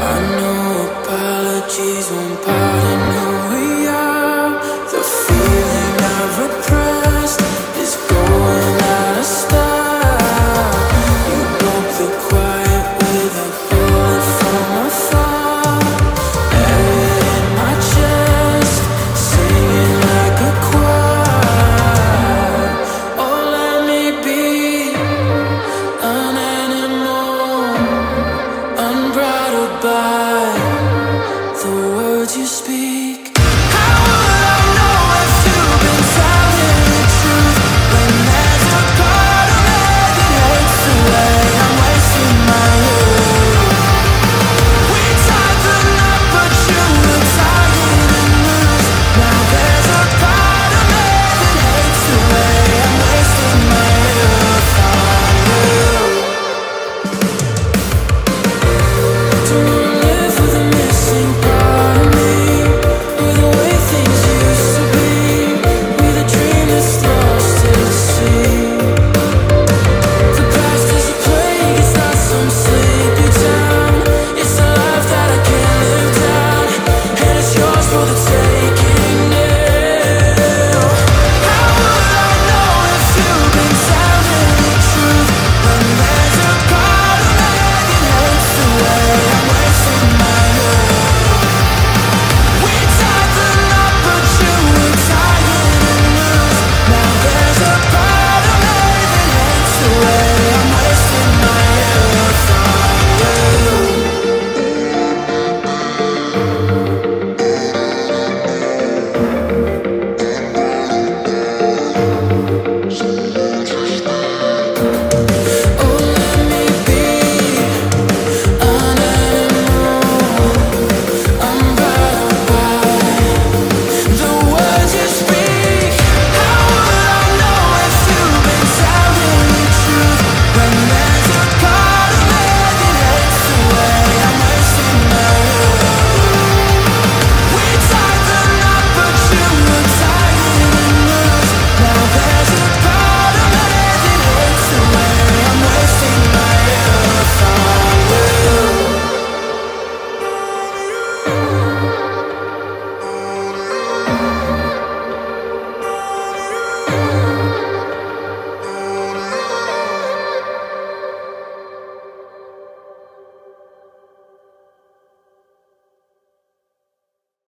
I know apologies won't buy by the words you speak.